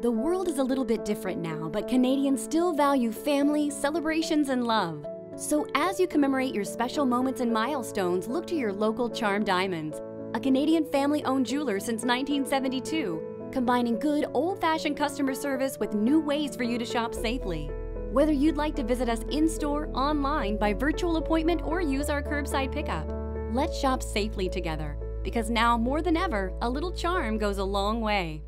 The world is a little bit different now, but Canadians still value family, celebrations, and love. So as you commemorate your special moments and milestones, look to your local Charm Diamonds, a Canadian family owned jeweler since 1972, combining good old fashioned customer service with new ways for you to shop safely. Whether you'd like to visit us in store, online, by virtual appointment, or use our curbside pickup, let's shop safely together because now more than ever, a little charm goes a long way.